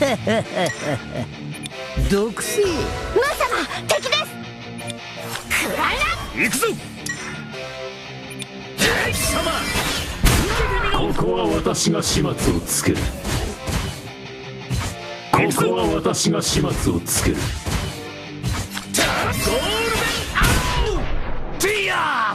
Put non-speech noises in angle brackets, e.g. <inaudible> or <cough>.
<laughs> 毒性。ムー様敵です。クライナ行くぞ。敵様。ここは私が始末をつける。ここは私が始末をつける。ゴールデンアップティア